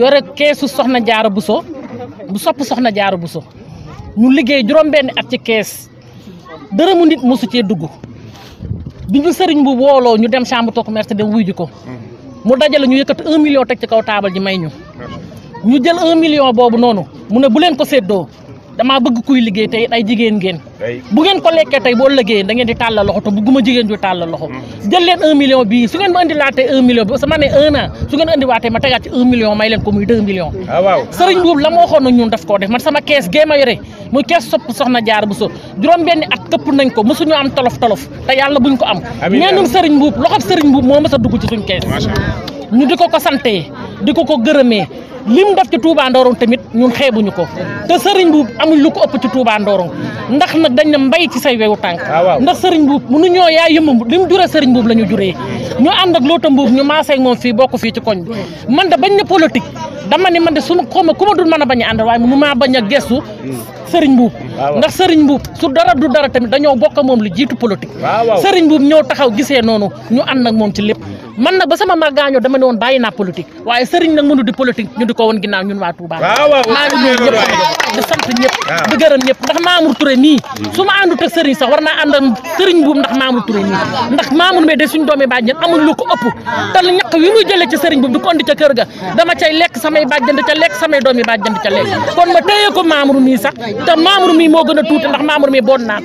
yore keesu soxna jaara buso bu sopp soxna jaara buso ñu liggéey juróom-benn at ci kees dërëmu nit mosu cee dugg bi ñu sëriñ bu wooloo ñu dem chambre de commerce dem wuy ji ko mu dajale ñu yëkkati un million teg ci kaw taabal ji may ñu ñu jël un million boobu noonu mu ne bu leen ko séddoo damaa bëgg kuy liggéey tey ay jigéen ngeen bu ngeen ko lekkee tey boo liggéeyee da ngeen di tàllal loxo te bëgguma jigéen ju tàllal loxo mm-hmm. jël leen un million bii su ngeen ma indi laatee un million bi sama ne un an su ngeen indi waatee ma tegaat ci un million may leen ko muy deux millions ah, waaw sëriñ boobu la ma waxoon na ñun daf koo def man sama kees gee ma yore muy kees sopp soxna jaar bu so juróom benn at këpp nañ ko mosuñu am tolof tolof te yàlla buñ ko am neenum sëriñ mbuub loxob sëriñ mbuub moo mës a dugg ci suñ kees ñu di ko ko santee di ko ko gërëmee lim def ci Touba Ndorong tamit ñun xeebuñu ko te sëriñ bu amuñ lu ko ëpp ci Touba Ndorong ndax nag dañ ne mbay ci say wewu tànk ah, ndax sëriñ buub munu ñoo yaa yëmb li mu juree sëriñ buub la ñu juree ñu ànd ak loota mbuub ñu maasee moom fii bokk fii ci koñ bi man de bañ ne politique dama ni man de suma xaw ma ku ma dul mën a bañ a àndal waaye mu maa bañ a gestu sëriñ mbuub ah, ndax sëriñ mbuub su dara du dara tamit dañoo bokk moom lu jiitu politique ah, sëriñ mbuub ñëw taxaw gisee noonu ñu ànd ak moom ci lépp man nag ba sama mag gaañoo dama ne woon bàyyi naa politique waaye sëriñ nag mënu di politique ñu di ko woon ginnaaw ñun waa Touba maa ngi nuyu ñëpp di sant ñëpp di gërëm ñëpp ndax Mamour Touré nii su ma àndut ak sëriñ sax war naa ànd ak sëriñ buum ndax Mamour Touré nii ndax Mamour mais de suñ doomi bàjjen amul lu ko ëpp te lu ñàkk wi muy jëlee ci sëriñ buum di ko indi ca kër ga dama cay lekk samay bàjjen di ca lekk samay doomi bàjjen di ca lekk kon ma téye ko Mamour mii sax te Mamour mii moo gën a tuuti ndax Mamour mii boon naan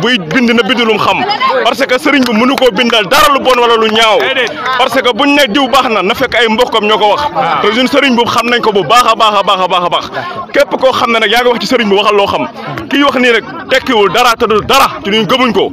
buy bind na bindulum xam parce que sëriñ bi mënu koo bindal dara lu bon wala lu ñaaw parce que buñ ne diw baax na na fekk ay mbokkam ñoo ko wax te ñun sëriñ boobu xam nañ ko bu baax a baax a baax a baax a baax képp koo xam ne nag yaa ngi wax ci sëriñ bi waxal loo xam kii wax nii rek tekkiwul dara te du dara te ñun gëmuñ ko